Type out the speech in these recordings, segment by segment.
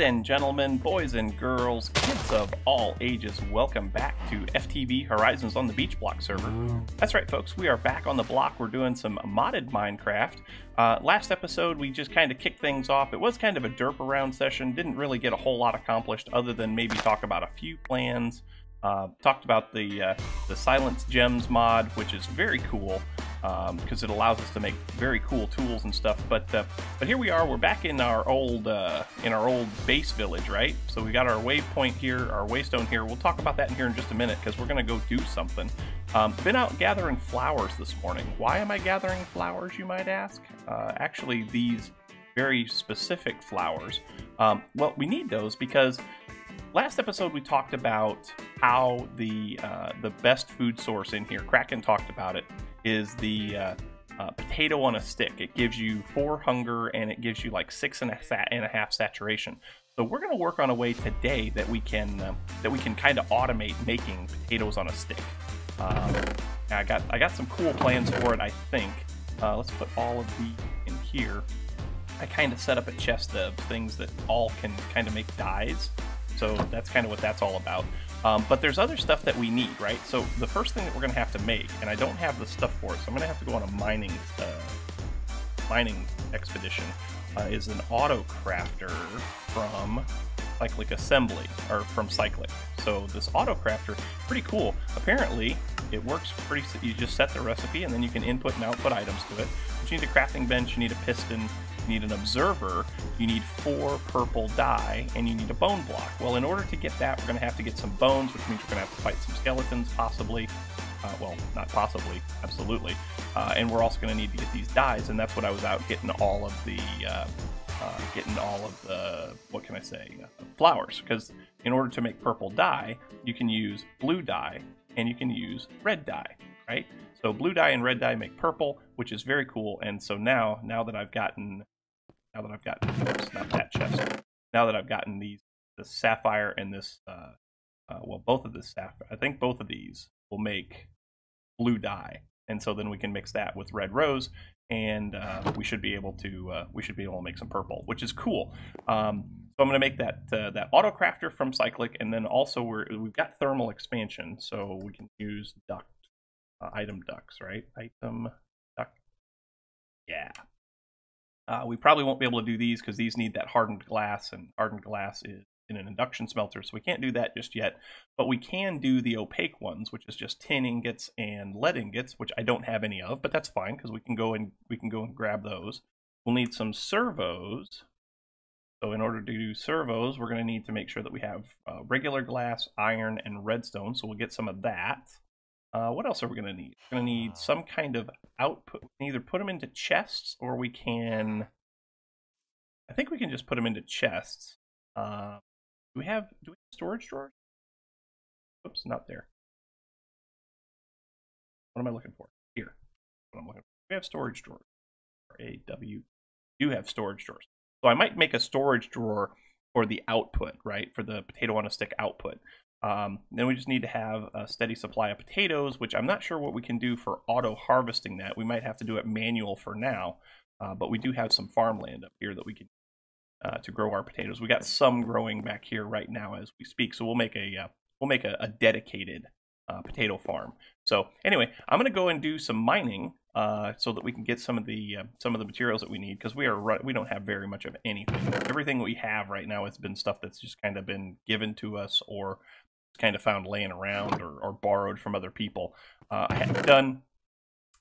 Ladies and gentlemen, boys and girls, kids of all ages, welcome back to FTB Horizons on the BeachBlock server. That's right, folks, we are back on the block. We're doing some modded Minecraft. Uh, last episode, we just kind of kicked things off. It was kind of a derp around session, didn't really get a whole lot accomplished other than maybe talk about a few plans. Uh, talked about the uh, the Silent Gems mod, which is very cool because um, it allows us to make very cool tools and stuff. But uh, but here we are. We're back in our old uh, in our old base village, right? So we got our waypoint here, our waystone here. We'll talk about that in here in just a minute because we're gonna go do something. Um, been out gathering flowers this morning. Why am I gathering flowers, you might ask? Uh, actually, these very specific flowers. Um, well, we need those because Last episode we talked about how the uh, the best food source in here, Kraken talked about it, is the uh, uh, potato on a stick. It gives you four hunger and it gives you like six and a, and a half saturation. So we're going to work on a way today that we can um, that we can kind of automate making potatoes on a stick. Um, I got I got some cool plans for it. I think. Uh, let's put all of these in here. I kind of set up a chest of things that all can kind of make dyes. So that's kind of what that's all about. Um, but there's other stuff that we need, right? So the first thing that we're going to have to make, and I don't have the stuff for it, so I'm going to have to go on a mining uh, mining expedition, uh, is an auto crafter from Cyclic Assembly, or from Cyclic. So this auto crafter, pretty cool. Apparently, it works pretty. You just set the recipe, and then you can input and output items to it. But you need a crafting bench, you need a piston, need an observer, you need four purple dye, and you need a bone block. Well, in order to get that, we're going to have to get some bones, which means we're going to have to fight some skeletons, possibly. Uh, well, not possibly, absolutely. Uh, and we're also going to need to get these dyes, and that's what I was out getting all of the, uh, uh getting all of the, what can I say, uh, flowers. Because in order to make purple dye, you can use blue dye, and you can use red dye, right? So blue dye and red dye make purple, which is very cool. And so now, now that I've gotten, now that I've gotten, oops, not that chest, now that I've gotten these, the sapphire and this, uh, uh, well, both of the sapphire, I think both of these will make blue dye. And so then we can mix that with red rose, and uh, we should be able to uh, we should be able to make some purple, which is cool. Um, so I'm going to make that uh, that auto crafter from Cyclic, and then also we're, we've got thermal expansion, so we can use duct uh, item ducts, right? Item duct. Yeah. Uh, we probably won't be able to do these because these need that hardened glass, and hardened glass is in an induction smelter, so we can't do that just yet. But we can do the opaque ones, which is just tin ingots and lead ingots, which I don't have any of, but that's fine because we can go and we can go and grab those. We'll need some servos. So in order to do servos, we're going to need to make sure that we have uh, regular glass, iron, and redstone. So we'll get some of that. Uh, what else are we going to need? We're going to need some kind of output. We can either put them into chests or we can... I think we can just put them into chests. Uh, do we have do we have storage drawers? Oops, not there. What am I looking for? Here. What I'm looking for. We have storage drawers. A W. Do have storage drawers. So I might make a storage drawer for the output, right? For the potato on a stick output. Um, then we just need to have a steady supply of potatoes, which I'm not sure what we can do for auto harvesting that. We might have to do it manual for now, uh, but we do have some farmland up here that we can uh, to grow our potatoes. We got some growing back here right now as we speak, so we'll make a uh, we'll make a, a dedicated uh, potato farm. So anyway, I'm gonna go and do some mining uh, so that we can get some of the uh, some of the materials that we need because we are we don't have very much of anything. Everything we have right now has been stuff that's just kind of been given to us or kind of found laying around or, or borrowed from other people. Uh, I have done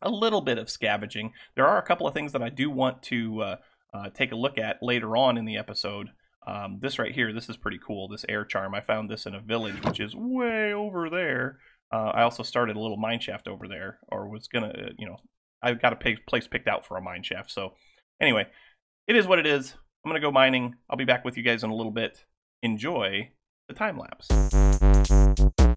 a little bit of scavenging. There are a couple of things that I do want to uh, uh, take a look at later on in the episode. Um, this right here, this is pretty cool. This air charm, I found this in a village, which is way over there. Uh, I also started a little mine shaft over there, or was gonna, uh, you know, I've got a place picked out for a mine shaft. So anyway, it is what it is. I'm gonna go mining. I'll be back with you guys in a little bit. Enjoy the time lapse.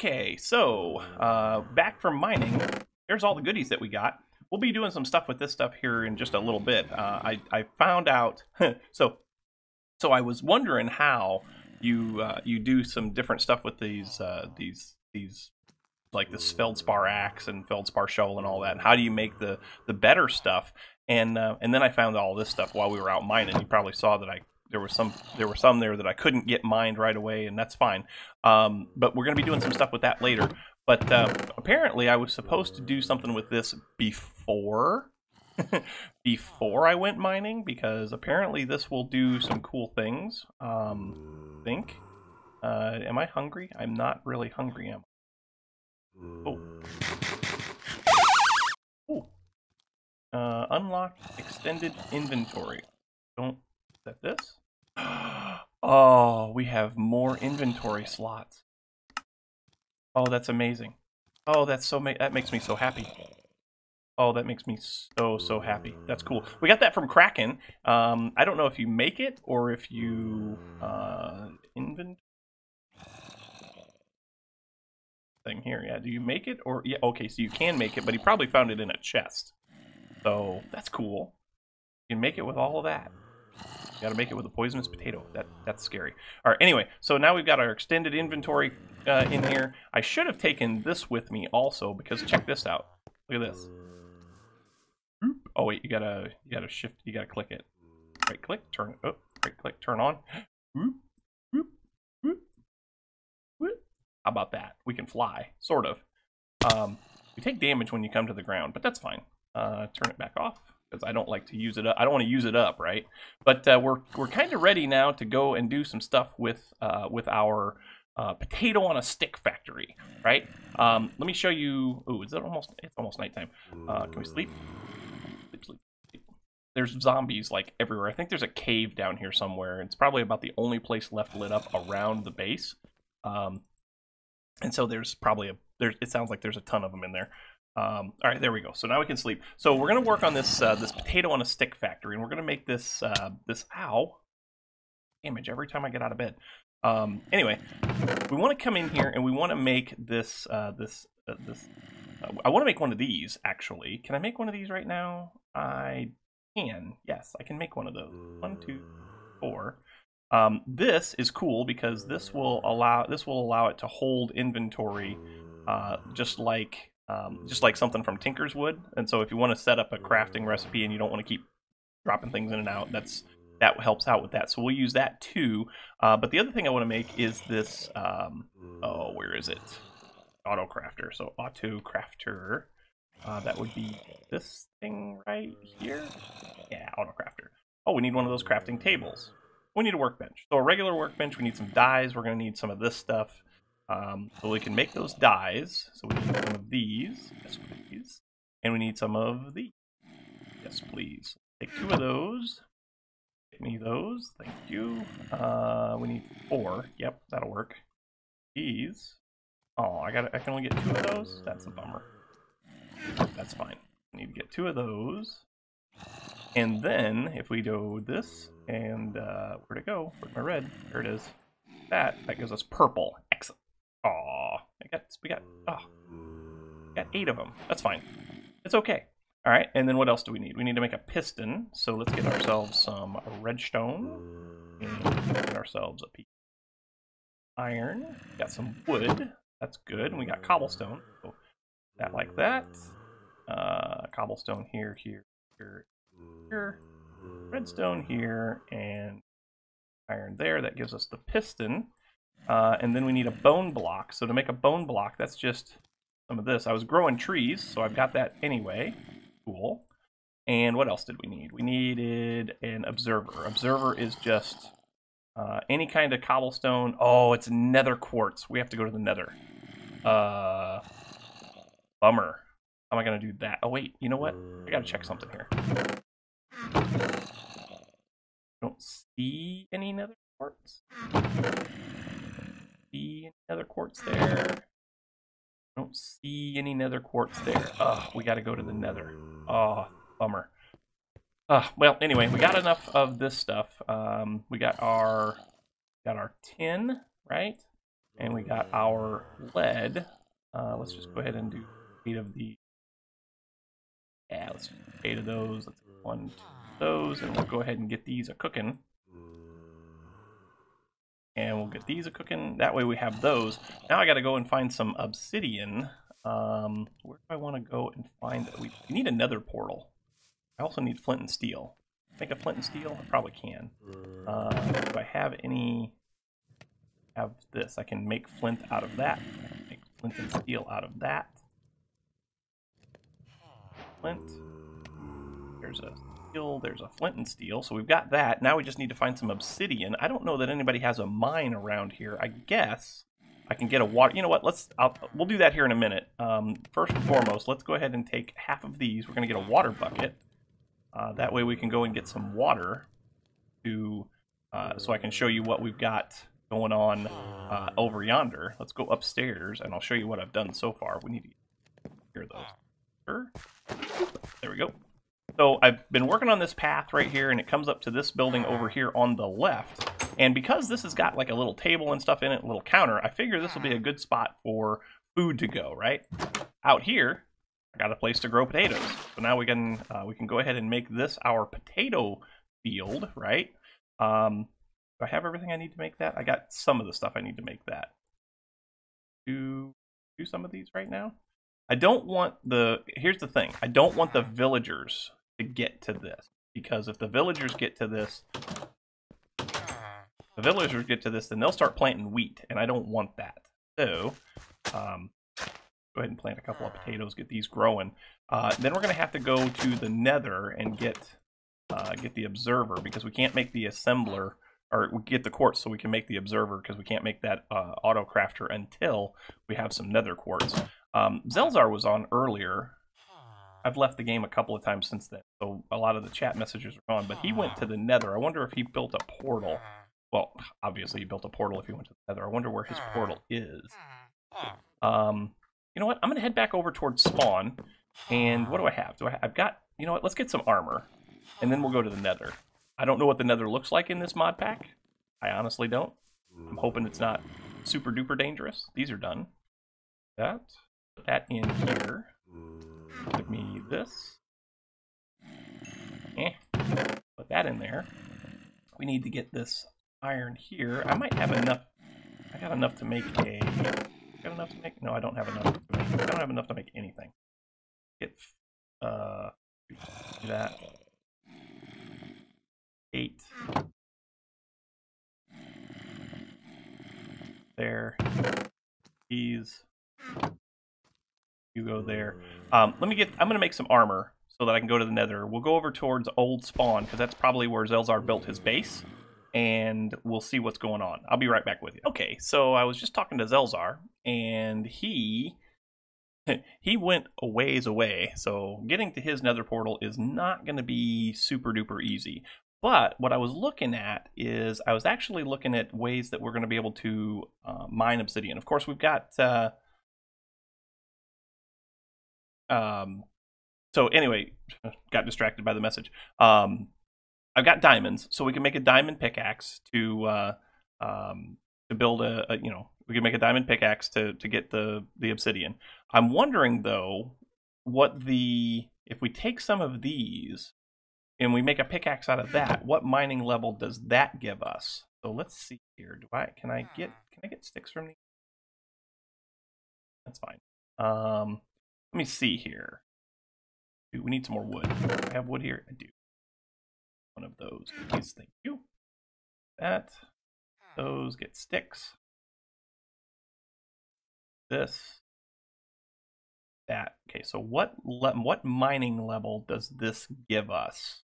Okay, so uh, back from mining, there's all the goodies that we got. We'll be doing some stuff with this stuff here in just a little bit. Uh, I, I found out, so so I was wondering how you uh, you do some different stuff with these uh, these these like this feldspar axe and feldspar shovel and all that. And how do you make the the better stuff? And uh, and then I found all this stuff while we were out mining. You probably saw that I there was some there were some there that I couldn't get mined right away, and that's fine. Um, but we're going to be doing some stuff with that later. But uh, apparently, I was supposed to do something with this before before I went mining because apparently this will do some cool things. Um, think. Uh, am I hungry? I'm not really hungry, am I? Oh. Ooh. Uh, unlock extended inventory. Don't set this. Oh, we have more inventory slots. Oh, that's amazing. Oh, that's so ma that makes me so happy. Oh, that makes me so, so happy. That's cool. We got that from Kraken. Um, I don't know if you make it or if you uh, invent thing here. Yeah, do you make it or yeah? Okay, so you can make it, but he probably found it in a chest. So that's cool. You can make it with all of that. You gotta make it with a poisonous potato. That That's scary. All right, anyway, so now we've got our extended inventory uh, in here. I should have taken this with me also, because check this out. Look at this. Oh wait, you gotta you gotta shift, you gotta click it. Right click, turn, oh, right click, turn on. How about that? We can fly, sort of. Um, we take damage when you come to the ground, but that's fine. Uh, turn it back off because I don't like to use it up. I don't want to use it up, right? But uh, we're we're kind of ready now to go and do some stuff with uh, with our uh, potato on a stick factory, right? Um, let me show you. Oh, is it almost? It's almost nighttime. Uh, can we sleep? Sleep, sleep, sleep. There's zombies like everywhere. I think there's a cave down here somewhere. It's probably about the only place left lit up around the base. Um, and so there's probably a there. It sounds like there's a ton of them in there. Um, all right, there we go. So now we can sleep. So we're gonna work on this uh, this potato on a stick factory, and we're gonna make this uh, this ow damage every time I get out of bed. Um, anyway, we want to come in here and we want to make this uh, this uh, this. Uh, I want to make one of these actually. Can I make one of these right now? I can. Yes, I can make one of those. One, two, four. Um, this is cool because this will allow this will allow it to hold inventory, uh, just like um, just like something from Tinker's would. And so if you want to set up a crafting recipe and you don't want to keep dropping things in and out, that's that helps out with that. So we'll use that too. Uh, but the other thing I want to make is this. Um, oh, where is it? Auto crafter. So auto crafter. Uh, that would be this thing right here. Yeah, auto crafter. Oh, we need one of those crafting tables we need a workbench. So a regular workbench, we need some dyes. We're going to need some of this stuff. Um, so we can make those dyes. So we need some of these. Yes, please. And we need some of these. Yes, please. Take two of those. Give me those. Thank you. Uh, we need four. Yep, that'll work. These. Oh, I got. I can only get two of those. That's a bummer. That's fine. I need to get two of those. And then if we do this and uh, where'd it go? Where's my red? There it is. That that gives us purple. Aw, I got we got oh, got eight of mm. them. That's fine. It's okay. All right, and then what else do we need? We need to make a piston. So let's get ourselves some redstone mm. and get ourselves a piece of iron. Got some wood. That's good. And we got cobblestone. Mm. So that like that. Uh, cobblestone here, here, here, here redstone here and iron there. That gives us the piston. Uh, and then we need a bone block. So to make a bone block, that's just some of this. I was growing trees, so I've got that anyway. Cool. And what else did we need? We needed an observer. Observer is just uh, any kind of cobblestone. Oh, it's nether quartz. We have to go to the nether. Uh, bummer. How am I going to do that? Oh, wait. You know what? I got to check something here. I Don't see any nether quartz. See any nether quartz there. I Don't see any nether quartz there. Oh, we got to go to the nether. Oh, bummer. Uh, well, anyway, we got enough of this stuff. Um, we got our got our tin, right? And we got our lead. Uh, let's just go ahead and do eight of the. Yeah, let's do eight of those. Let's one, two those, and we'll go ahead and get these a cooking. And we'll get these a cooking. That way we have those. Now I got to go and find some obsidian. Um, where do I want to go and find? We need another portal. I also need flint and steel. Make a flint and steel? I probably can. Uh, do I have any? Have this? I can make flint out of that. Make flint and steel out of that. Flint. There's a steel. There's a flint and steel. So we've got that. Now we just need to find some obsidian. I don't know that anybody has a mine around here. I guess I can get a water. You know what? Let's. I'll, we'll do that here in a minute. Um, first and foremost, let's go ahead and take half of these. We're going to get a water bucket. Uh, that way we can go and get some water to, uh, so I can show you what we've got going on uh, over yonder. Let's go upstairs and I'll show you what I've done so far. We need to hear those. There we go. So I've been working on this path right here and it comes up to this building over here on the left. And because this has got like a little table and stuff in it, a little counter, I figure this will be a good spot for food to go, right? Out here, I got a place to grow potatoes. So now we can uh, we can go ahead and make this our potato field, right? Um, do I have everything I need to make that? I got some of the stuff I need to make that. Do do some of these right now. I don't want the. Here's the thing. I don't want the villagers to get to this because if the villagers get to this, the villagers get to this, then they'll start planting wheat, and I don't want that. So, um, go ahead and plant a couple of potatoes, get these growing. Uh, then we're going to have to go to the nether and get uh, get the observer because we can't make the assembler or we get the quartz so we can make the observer because we can't make that uh, auto crafter until we have some nether quartz. Um, Zelzar was on earlier. I've left the game a couple of times since then, so a lot of the chat messages are gone. But he went to the ah. nether. I wonder if he built a portal. Ah. Well, obviously he built a portal if he went to the nether. I wonder where his ah. portal is. Um, you know what? I'm going to head back over towards spawn. And what do I have? Do I? I've got. You know what? Let's get some armor, and then we'll go to the Nether. I don't know what the Nether looks like in this mod pack. I honestly don't. I'm hoping it's not super duper dangerous. These are done. That. Put that in here. Give me this. Eh. Put that in there. We need to get this iron here. I might have enough. I got enough to make a got enough to make? No, I don't have enough to make. I don't have enough to make anything. Get uh that. Eight. There. These. You go there. Um, let me get. I'm gonna make some armor so that I can go to the Nether. We'll go over towards Old Spawn because that's probably where Zelzar built his base and we'll see what's going on. I'll be right back with you. Okay, so I was just talking to Zelzar, and he he went a ways away, so getting to his nether portal is not going to be super duper easy. But what I was looking at is I was actually looking at ways that we're going to be able to uh, mine obsidian. Of course, we've got. Uh, um, so anyway, got distracted by the message. Um, I've got diamonds, so we can make a diamond pickaxe to uh, um, to build a, a, you know we can make a diamond pickaxe to to get the the obsidian. I'm wondering though what the if we take some of these and we make a pickaxe out of that, what mining level does that give us? So let's see here. Do I can I get can I get sticks from these? That's fine. Um, let me see here. We need some more wood. I have wood here? I do one of those. Please, thank you. That. Those get sticks. This. That. Okay, so what what mining level does this give us?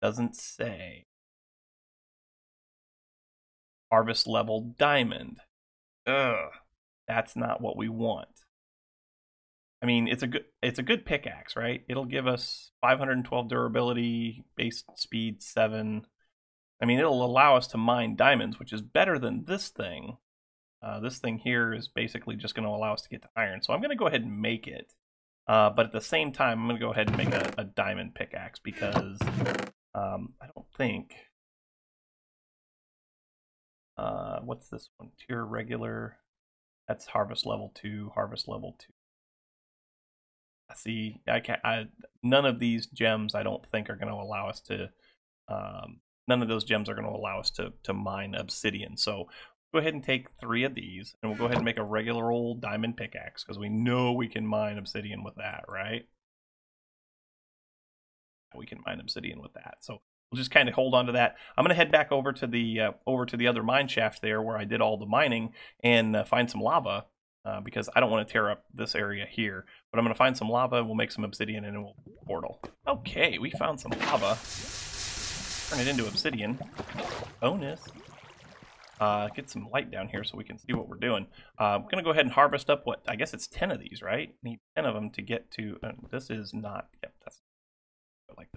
Doesn't say. Harvest level diamond. Ugh. That's not what we want. I mean, it's a good it's a good pickaxe, right? It'll give us 512 durability, base speed 7. I mean, it'll allow us to mine diamonds, which is better than this thing. Uh, this thing here is basically just going to allow us to get to iron. So I'm going to go ahead and make it. Uh, but at the same time, I'm going to go ahead and make a, a diamond pickaxe because um, I don't think... Uh, what's this one? Tier regular. That's harvest level 2, harvest level 2 see. I can't. I none of these gems. I don't think are going to allow us to. Um, none of those gems are going to allow us to to mine obsidian. So go ahead and take three of these, and we'll go ahead and make a regular old diamond pickaxe because we know we can mine obsidian with that, right? We can mine obsidian with that. So we'll just kind of hold on to that. I'm going to head back over to the uh, over to the other mine shaft there where I did all the mining and uh, find some lava uh, because I don't want to tear up this area here. But I'm going to find some lava. We'll make some obsidian and we'll portal. Okay, we found some lava. Turn it into obsidian. Bonus. Uh, get some light down here so we can see what we're doing. Uh, I'm going to go ahead and harvest up what, I guess it's 10 of these, right? Need 10 of them to get to, uh, this is not, yep, that's like.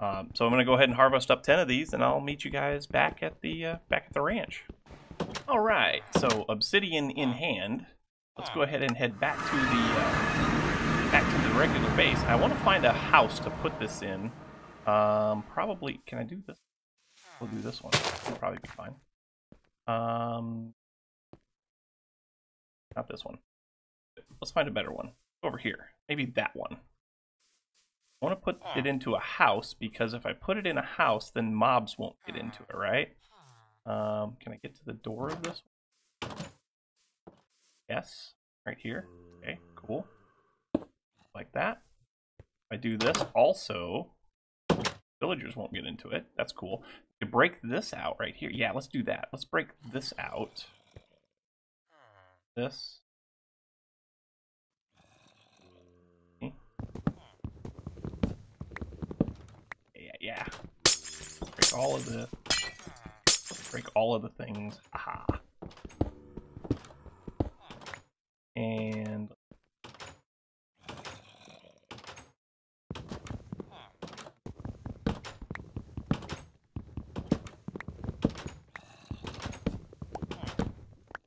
Um, so I'm going to go ahead and harvest up 10 of these and I'll meet you guys back at the, uh, back at the ranch. All right, so obsidian in hand. Let's go ahead and head back to the, uh, back to the regular base. I want to find a house to put this in. Um, probably, can I do this? We'll do this one. It'll probably be fine. Um, not this one. Let's find a better one. Over here. Maybe that one. I want to put it into a house because if I put it in a house, then mobs won't get into it, right? Um, can I get to the door of this one? Yes, right here. Okay, cool. Mm. Like that. If I do this also, villagers won't get into it. That's cool. To break this out right here. Yeah, let's do that. Let's break this out. This. Mm. Yeah, yeah. Break all of the break all of the things. Aha. And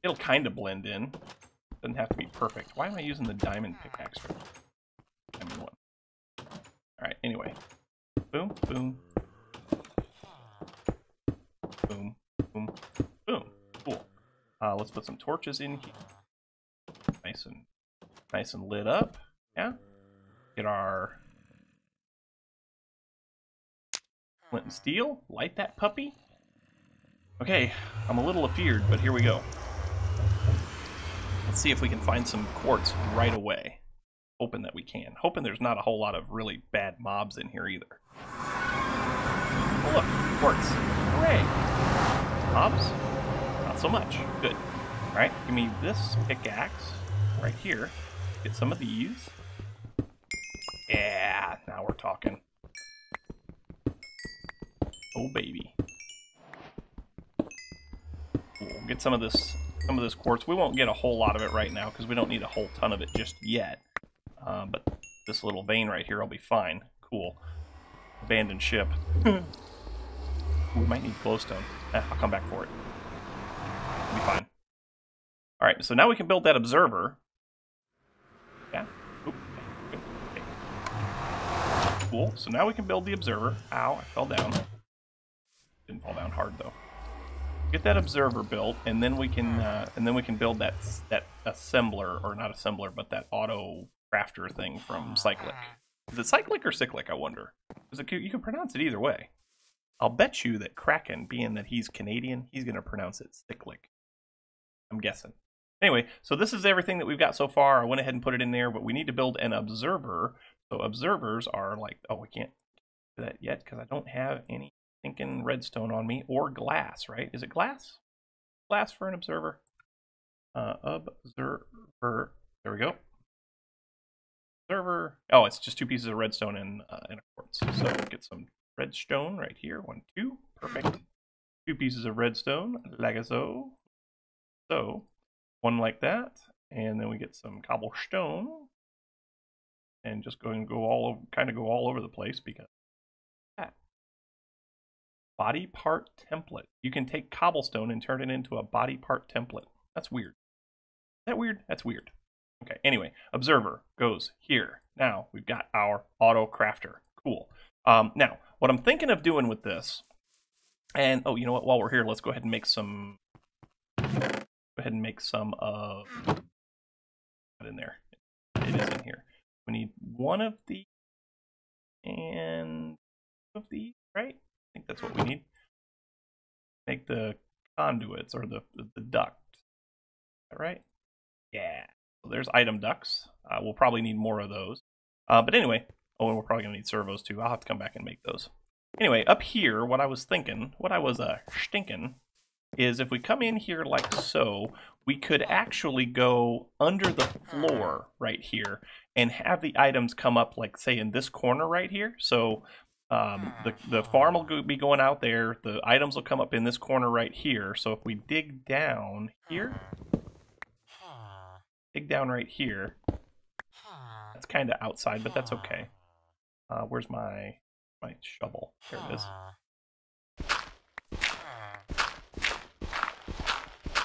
it'll kind of blend in. Doesn't have to be perfect. Why am I using the diamond pickaxe for diamond one? Alright, anyway. Boom, boom. Boom, boom, boom. Cool. Uh, let's put some torches in here. Nice and lit up. Yeah. Get our flint and steel. Light that puppy. Okay, I'm a little afeared, but here we go. Let's see if we can find some quartz right away. Hoping that we can. Hoping there's not a whole lot of really bad mobs in here either. Oh look, quartz. Hooray! Mobs? Not so much. Good. Alright, give me this pickaxe right here. Get some of these. Yeah, now we're talking. Oh baby. We'll get some of this some of this quartz. We won't get a whole lot of it right now because we don't need a whole ton of it just yet. Uh, but this little vein right here will be fine. Cool. Abandoned ship. We might need glowstone. Eh, I'll come back for it. It'll be fine. Alright, so now we can build that observer. Yeah. Oop. Okay. Cool. So now we can build the observer. Ow, I fell down. Didn't fall down hard though get that observer built, and then we can uh, and then we can build that that assembler or not assembler, but that auto crafter thing from Cyclic. Is it Cyclic or Cyclic? I wonder. Because you can pronounce it either way. I'll bet you that Kraken, being that he's Canadian, he's going to pronounce it Cyclic. I'm guessing. Anyway, so this is everything that we've got so far. I went ahead and put it in there, but we need to build an observer. So observers are like, oh, we can't do that yet because I don't have any thinking redstone on me or glass, right? Is it glass? Glass for an observer. Uh, observer. There we go. Observer. Oh, it's just two pieces of redstone and, uh, and a quartz. So get some redstone right here. One, two. Perfect. Two pieces of redstone, like so. So, one like that. And then we get some cobblestone. And just go and go all over, kind of go all over the place because body part template. You can take cobblestone and turn it into a body part template. That's weird. Is that weird? That's weird. Okay, anyway, observer goes here. Now we've got our auto crafter. Cool. Um, now, what I'm thinking of doing with this And oh, you know what? While we're here, let's go ahead and make some. Go ahead and make some of. Put in there. It is in here. We need one of these and of these, right? I think that's what we need. Make the conduits or the the duct. right? Yeah. So there's item ducts. Uh, we'll probably need more of those. Uh, but anyway, oh, and we're probably gonna need servos too. I'll have to come back and make those. Anyway, up here, what I was thinking, what I was uh, stinking, is if we come in here like so, we could actually go under the floor right here and have the items come up like say in this corner right here. So um, the, the hmm. farm will be going out there. The items will come up in this corner right here. So if we dig down here, hmm. dig down right here, hmm. that's kind of outside, but that's okay. Uh, where's my my shovel? There it is.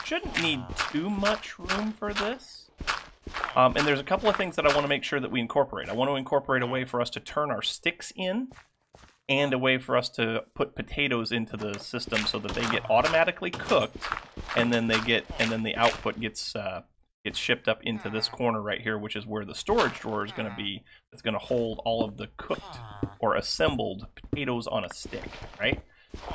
Shouldn't need too much room for this. Um, and there's a couple of things that I want to make sure that we incorporate. I want to incorporate a way for us to turn our sticks in and a way for us to put potatoes into the system so that they get automatically cooked and then they get and then the output gets uh, gets shipped up into this corner right here which is where the storage drawer is going to be it's going to hold all of the cooked or assembled potatoes on a stick right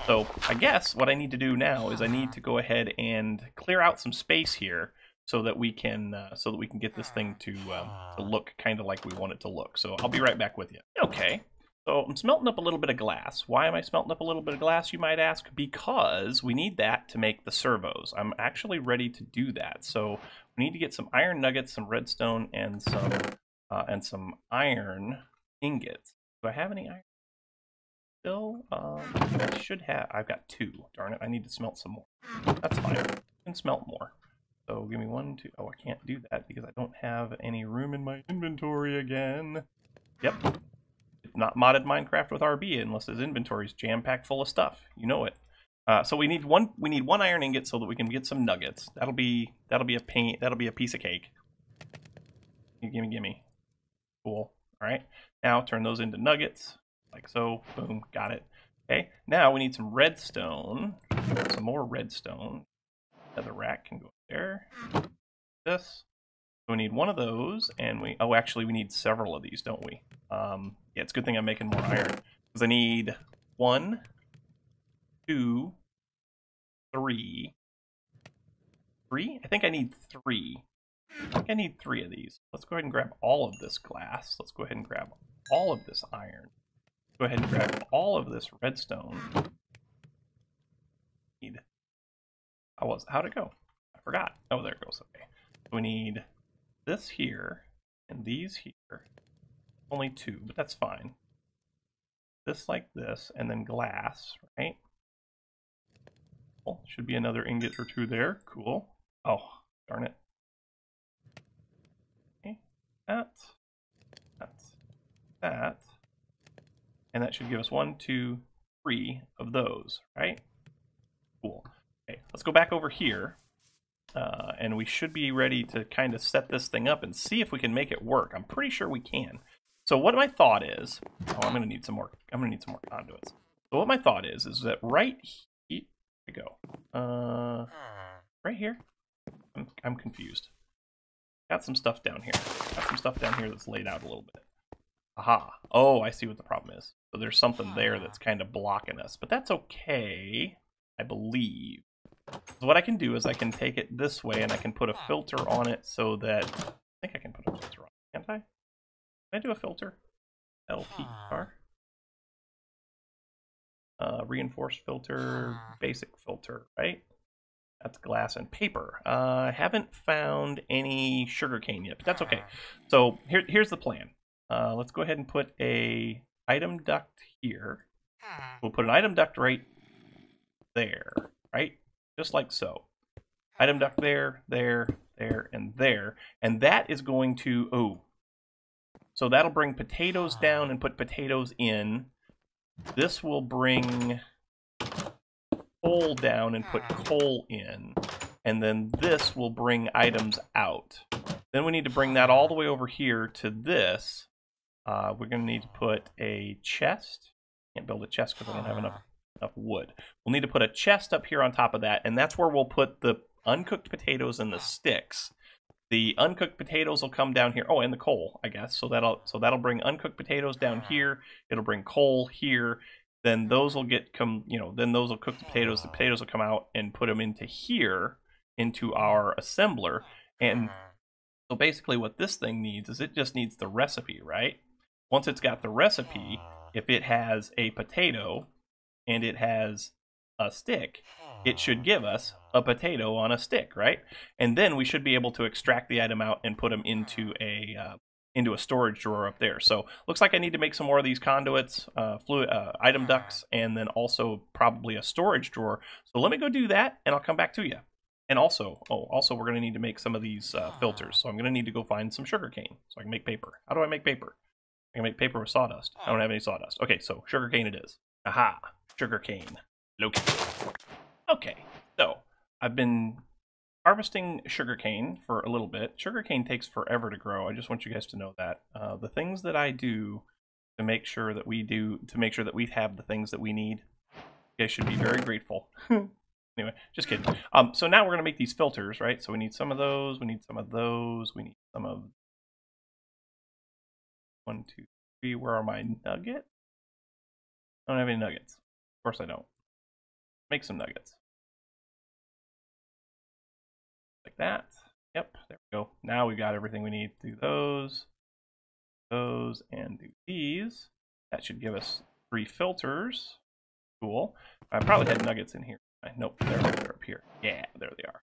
so I guess what I need to do now is I need to go ahead and clear out some space here so that we can uh, so that we can get this thing to um, to look kind of like we want it to look. So I'll be right back with you. Okay. So I'm smelting up a little bit of glass. Why am I smelting up a little bit of glass, you might ask? Because we need that to make the servos. I'm actually ready to do that. So we need to get some iron nuggets, some redstone, and some uh, and some iron ingots. Do I have any iron? Still, um, I should have. I've got two. Darn it! I need to smelt some more. That's fine. I can smelt more. So give me one, two. Oh, I can't do that because I don't have any room in my inventory again. Yep. Not modded Minecraft with RB unless his inventory is jam-packed full of stuff. You know it. Uh, so we need one. We need one iron ingot so that we can get some nuggets. That'll be that'll be a paint. That'll be a piece of cake. Gimme, gimme. Cool. All right. Now turn those into nuggets like so. Boom. Got it. Okay. Now we need some redstone. Some more redstone. The rack can go there. This. So we need one of those, and we, oh, actually we need several of these, don't we? Um, yeah, it's a good thing I'm making more iron. Because I need one, two, three, three? I think I need three. I think I need three of these. Let's go ahead and grab all of this glass. Let's go ahead and grab all of this iron. Go ahead and grab all of this redstone. Need. How was? How'd it go? I forgot. Oh, there it goes. Okay. we need this here and these here. Only two, but that's fine. This like this, and then glass, right? Cool. Should be another ingot or two there. Cool. Oh, darn it. Okay. That. That. That. And that should give us one, two, three of those, right? Cool. Okay, let's go back over here. Uh, and we should be ready to kind of set this thing up and see if we can make it work. I'm pretty sure we can. So what my thought is, oh, I'm gonna need some more. I'm gonna need some more conduits. So what my thought is, is that right here, we go. Uh, right here. I'm, I'm confused. Got some stuff down here. Got some stuff down here that's laid out a little bit. Aha. Oh, I see what the problem is. So there's something there that's kind of blocking us, but that's okay, I believe. So what I can do is I can take it this way and I can put a filter on it so that... I think I can put a filter on it, can't I? Can I do a filter? LPR? Uh, reinforced filter, basic filter, right? That's glass and paper. Uh, I haven't found any sugarcane yet, but that's okay. So here, here's the plan. Uh, let's go ahead and put a item duct here. We'll put an item duct right there, right? Just like so. Item duct there, there, there, and there. And that is going to, oh, so that'll bring potatoes down and put potatoes in. This will bring coal down and put coal in. And then this will bring items out. Then we need to bring that all the way over here to this. Uh, we're going to need to put a chest. Can't build a chest because I don't have enough enough wood. We'll need to put a chest up here on top of that, and that's where we'll put the uncooked potatoes and the sticks. The uncooked potatoes will come down here. Oh, and the coal, I guess. So that'll so that'll bring uncooked potatoes down here. It'll bring coal here. Then those will get come, you know, then those will cook the potatoes. The potatoes will come out and put them into here, into our assembler. And mm-hmm. so basically what this thing needs is it just needs the recipe, right? Once it's got the recipe, if it has a potato and it has a stick, it should give us a potato on a stick, right? And then we should be able to extract the item out and put them into a uh, into a storage drawer up there. So looks like I need to make some more of these conduits, uh, fluid uh, item ducts, and then also probably a storage drawer. So let me go do that, and I'll come back to you. And also, oh, also we're going to need to make some of these uh, filters. So I'm going to need to go find some sugar cane so I can make paper. How do I make paper? I can make paper with sawdust. I don't have any sawdust. Okay, so sugar cane it is. Aha, sugar cane. Okay, so I've been harvesting sugarcane for a little bit. Sugarcane takes forever to grow. I just want you guys to know that. Uh, the things that I do to make sure that we do, to make sure that we have the things that we need, you guys should be very grateful. anyway, just kidding. Um, so now we're going to make these filters, right? So we need some of those, we need some of those, we need some of one, two, three. Where are my nuggets? I don't have any nuggets. Of course I don't. Make some nuggets. Like that. Yep, there we go. Now we've got everything we need. Do those, those, and do these. That should give us three filters. Cool. I probably had nuggets in here. Nope, they're, they're up here. Yeah, there they are.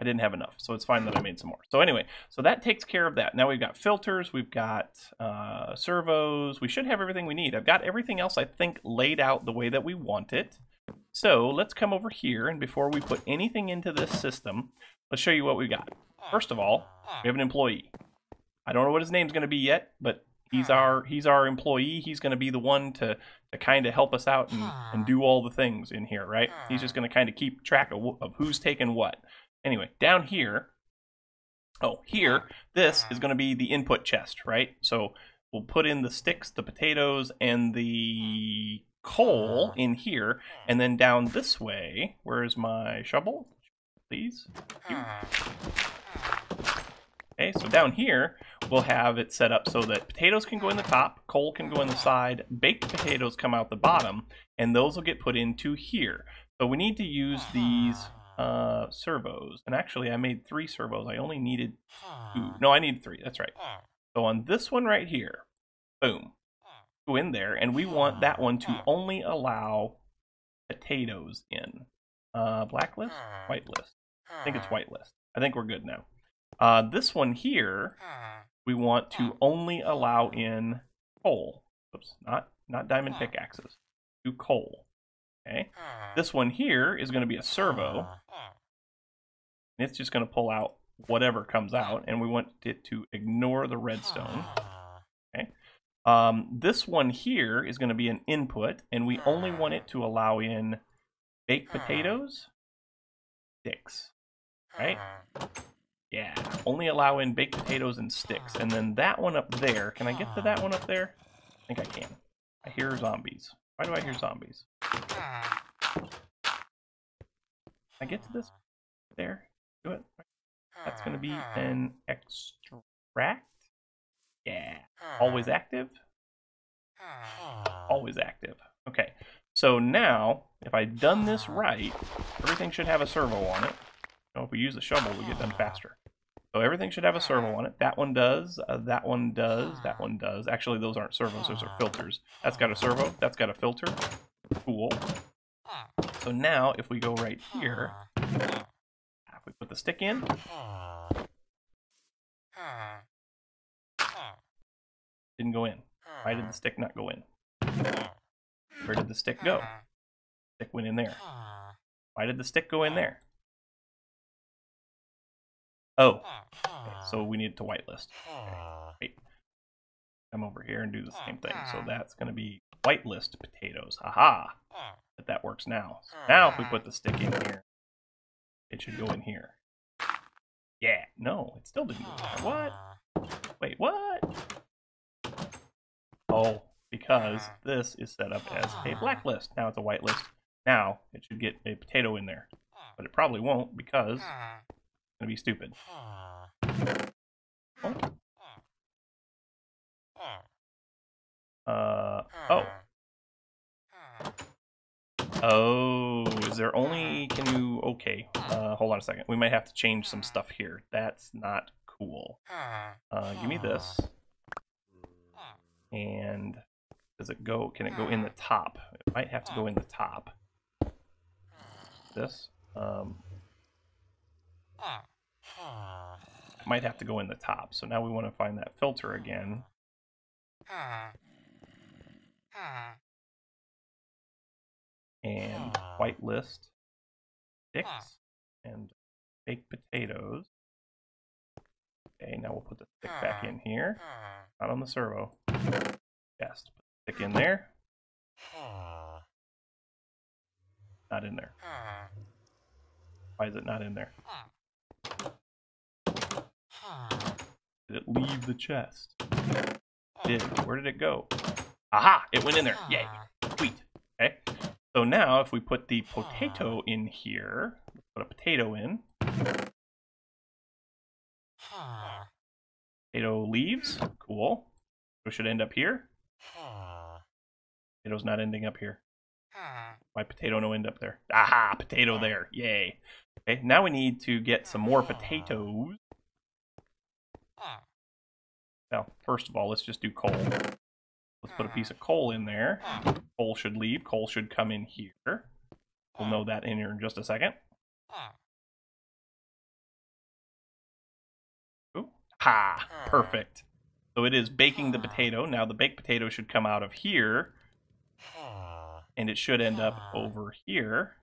I didn't have enough, so it's fine that I made some more. So anyway, so that takes care of that. Now we've got filters, we've got uh, servos. We should have everything we need. I've got everything else, I think, laid out the way that we want it. So let's come over here, and before we put anything into this system, let's show you what we've got. First of all, we have an employee. I don't know what his name's going to be yet, but he's our he's our employee. He's going to be the one to to kind of help us out and, and do all the things in here, right? He's just going to kind of keep track of, of who's taking what. Anyway, down here, oh, here, this is going to be the input chest, right? So we'll put in the sticks, the potatoes, and the coal uh-huh. in here, and then down this way, where's my shovel? Please. Okay, so down here, we'll have it set up so that potatoes can go in the top, coal can go in the side, baked potatoes come out the bottom, and those will get put into here. So we need to use these uh-huh. Uh, servos. And actually, I made three servos. I only needed two. No, I need three. That's right. So on this one right here, boom, go in there. And we want that one to only allow potatoes in. Uh, blacklist? Whitelist. I think it's whitelist. I think we're good now. Uh, this one here, we want to only allow in coal. Oops, not, not diamond pickaxes. Do coal. Okay. Hmm. This one here is going to be a servo. Hmm, hmm. It's just going to pull out whatever comes out, and we want it to ignore the redstone. Okay. Um, this one here is going to be an input, and we only want it to allow in baked potatoes, sticks. Right? Yeah, only allow in baked potatoes and sticks. And then that one up there, can I get to that one up there? I think I can. I hear zombies. Why do I hear zombies? I get to this? There? Do it. That's going to be an extract. Yeah. Always active? Always active. Okay. So now, if I've done this right, everything should have a servo on it. So if we use the shovel, we get done faster. So everything should have a servo ah. on it. That one does. Uh, that one does. That ah. one does. Actually, those aren't servos. Those are ah. filters. That's got a servo. That's got a filter. Cool. So now, if we go right here, if we put the stick in, didn't go in. Why did the stick not go in? Where did the stick go? Stick went in there. Why did the stick go in there? Oh, okay, so we need to whitelist. Okay, Come over here and do the same thing. So that's going to be whitelist potatoes. Aha! But that works now. So now if we put the stick in here, it should go in here. Yeah, no, it still didn't go. What? Wait, what? Oh, because this is set up as a blacklist. Now it's a whitelist. Now it should get a potato in there. But it probably won't because to be stupid. Oh. Oh. Oh, is there only, can you, okay, uh, hold on a second. We might have to change some stuff here. That's not cool. Uh, give me this. And does it go, can it go in the top? It might have to go in the top. This. Um, might have to go in the top. So now we want to find that filter again. And whitelist sticks, and baked potatoes. Okay, now we'll put the stick back in here. Not on the servo. Yes, stick in there. Not in there. Why is it not in there? Did it leave the chest? Did. Where did it go? Aha! It went in there. Yay. Sweet. Okay. So now if we put the potato in here, put a potato in. Potato leaves. Cool. So should end up here. Potato's not ending up here. My potato no end up there. Aha! Potato there. Yay. Okay, now we need to get some more potatoes. Now, first of all, let's just do coal. Let's put a piece of coal in there. Coal should leave. Coal should come in here. We'll know that in here in just a second. Ooh. Ha! Perfect. So it is baking the potato. Now the baked potato should come out of here. And it should end up over here.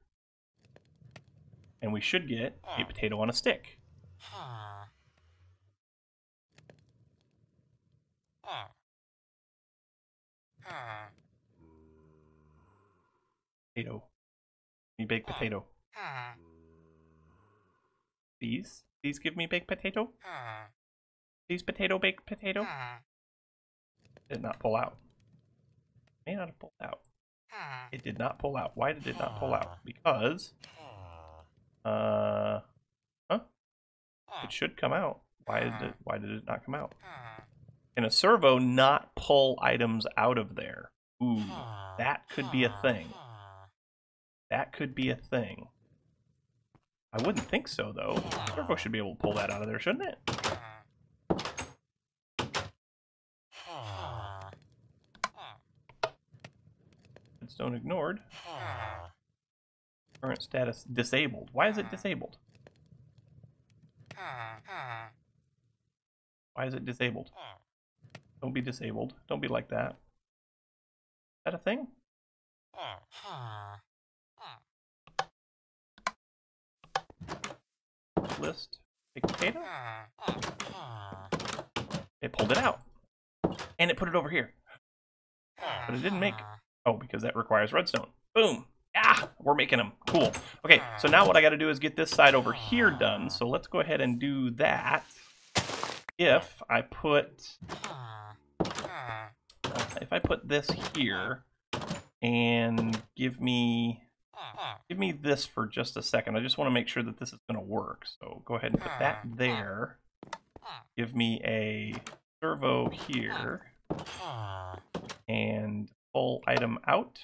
And we should get a potato on a stick. Potato. Me baked potato. Please? Please give me baked potato? Please potato baked potato? Did not pull out. May not have pulled out. It did not pull out. Why did it not pull out? Because uh huh? It should come out. Why did it why did it not come out? Can a servo not pull items out of there? Ooh, that could be a thing. That could be a thing. I wouldn't think so, though. Servo should be able to pull that out of there, shouldn't it? Redstone ignored. Current status disabled. Why is it disabled? Why is it disabled? Don't be disabled. Don't be like that. Is that a thing? List. Potato? It pulled it out. And it put it over here. But it didn't make... Oh, because that requires redstone. Boom! Ah, we're making them. Cool. Okay, so now what I got to do is get this side over here done. So let's go ahead and do that. If I put... If I put this here and give me give me this for just a second. I just want to make sure that this is going to work. So go ahead and put that there. Give me a servo here and pull item out.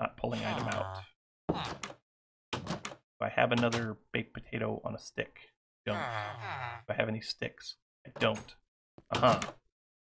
Not pulling item out. Do I have another baked potato on a stick? Don't. Do I have any sticks? I don't. Uh-huh.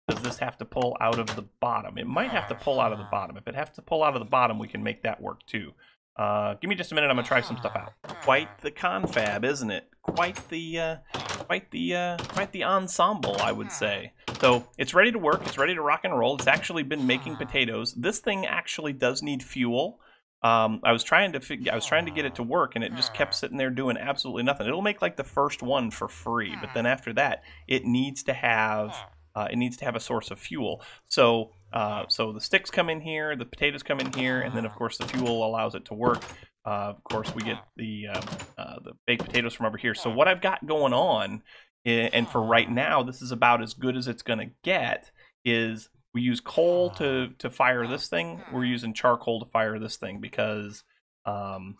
Does this have to pull out of the bottom? It might have to pull out of the bottom. If it has to pull out of the bottom, we can make that work too. Uh, give me just a minute. I'm gonna try some stuff out. Quite the confab, isn't it? Quite the, uh, quite the, uh, quite the ensemble, I would say. So it's ready to work. It's ready to rock and roll. It's actually been making potatoes. This thing actually does need fuel. Um, I was trying to figure, I was trying to get it to work, and it just kept sitting there doing absolutely nothing. It'll make like the first one for free, but then after that, it needs to have uh, it needs to have a source of fuel. So uh, so the sticks come in here, the potatoes come in here, and then of course the fuel allows it to work. Uh, of course, we get the um, uh, the baked potatoes from over here. So what I've got going on, and for right now, this is about as good as it's going to get. Is we use coal to to fire this thing. We're using charcoal to fire this thing because um,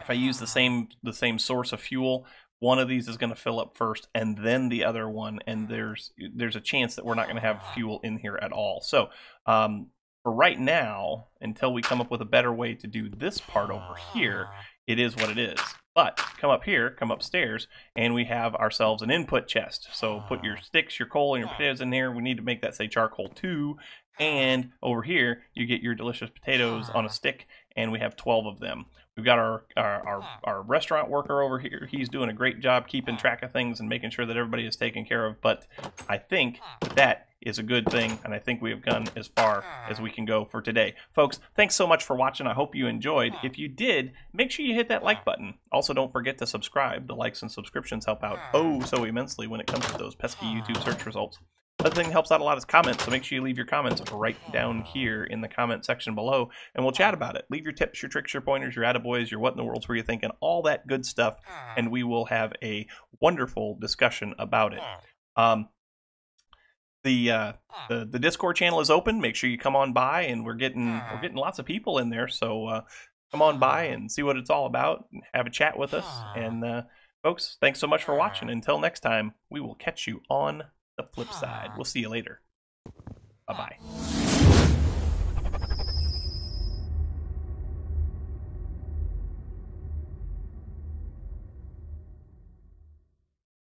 if I use the same the same source of fuel, one of these is going to fill up first and then the other one and there's there's a chance that we're not going to have fuel in here at all. So um, for right now until we come up with a better way to do this part over here it is what it is. But come up here come upstairs and we have ourselves an input chest. So put your sticks your coal and your potatoes in here. We need to make that say charcoal too. And over here you get your delicious potatoes on a stick and we have 12 of them We've got our, our, our, our, restaurant worker over here. He's doing a great job keeping track of things and making sure that everybody is taken care of. But I think that is a good thing, and I think we have gone as far as we can go for today. Folks, thanks so much for watching. I hope you enjoyed. If you did, make sure you hit that like button. Also, don't forget to subscribe. The likes and subscriptions help out oh so immensely when it comes to those pesky YouTube search results. Another thing that helps out a lot is comments, so make sure you leave your comments right down here in the comment section below, and we'll chat about it. Leave your tips, your tricks, your pointers, your attaboys, your what in the world's were you thinking, all that good stuff, and we will have a wonderful discussion about it. Um, the, uh, the the Discord channel is open. Make sure you come on by, and we're getting we're getting lots of people in there. So uh, come on by and see what it's all about, have a chat with us. And uh, folks, thanks so much for watching. Until next time, we will catch you on the flip side. Ah. We'll see you later. Bye bye.